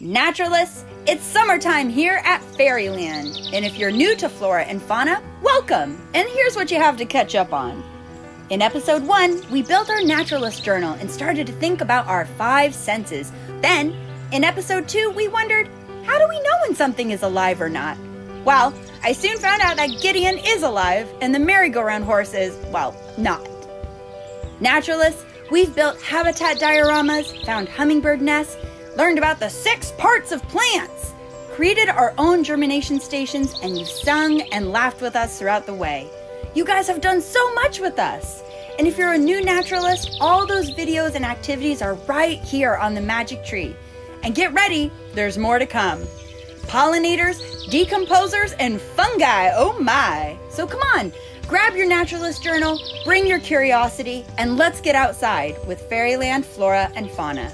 Naturalists, it's summertime here at Fairyland. And if you're new to flora and fauna, welcome! And here's what you have to catch up on. In episode one, we built our naturalist journal and started to think about our five senses. Then, in episode two, we wondered how do we know when something is alive or not? Well, I soon found out that Gideon is alive and the merry-go-round horse is, well, not. Naturalists, we've built habitat dioramas, found hummingbird nests, learned about the six parts of plants, created our own germination stations, and you've sung and laughed with us throughout the way. You guys have done so much with us. And if you're a new naturalist, all those videos and activities are right here on the Magic Tree. And get ready, there's more to come. Pollinators, decomposers, and fungi, oh my! So come on, grab your naturalist journal, bring your curiosity, and let's get outside with Fairyland Flora and Fauna.